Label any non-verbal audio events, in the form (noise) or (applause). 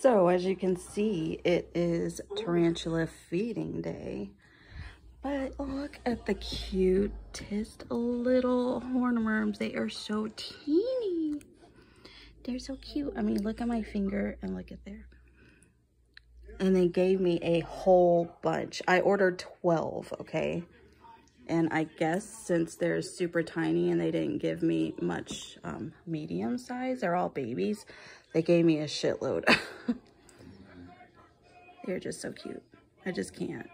So as you can see, it is tarantula feeding day. But look at the cutest little hornworms. They are so teeny. They're so cute. I mean, look at my finger and look at there. And they gave me a whole bunch. I ordered 12, okay? And I guess since they're super tiny and they didn't give me much um, medium size, they're all babies, they gave me a shitload. (laughs) they're just so cute. I just can't.